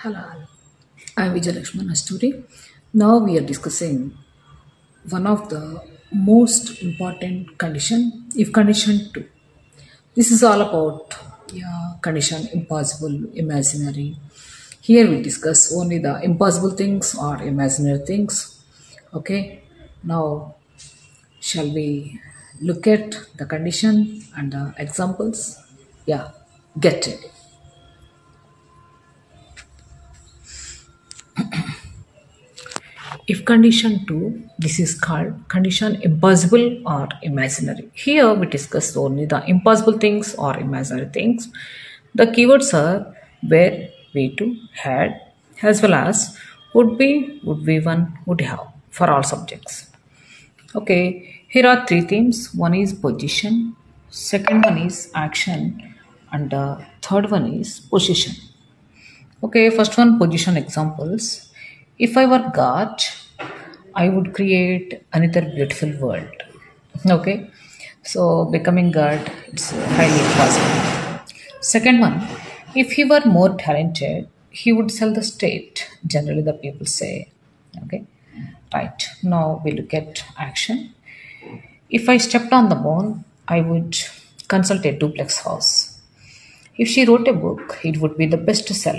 Hello, hello. I'm Vijay Lakshman Asturi. Now we are discussing one of the most important condition, if condition two. This is all about yeah, condition impossible, imaginary. Here we discuss only the impossible things or imaginary things. Okay. Now shall we look at the condition and the examples? Yeah, get ready. If condition 2, this is called condition impossible or imaginary. Here we discuss only the impossible things or imaginary things. The keywords are where, we to, had, as well as would be, would be one, would have for all subjects. Okay, here are three themes. One is position, second one is action, and the third one is position. Okay, first one position examples. If I were God, I would create another beautiful world. Okay, so becoming God, it's highly possible. Second one, if he were more talented, he would sell the state. Generally, the people say. Okay, right. Now we look at action. If I stepped on the moon, I would consult a duplex house. If she wrote a book, it would be the bestseller.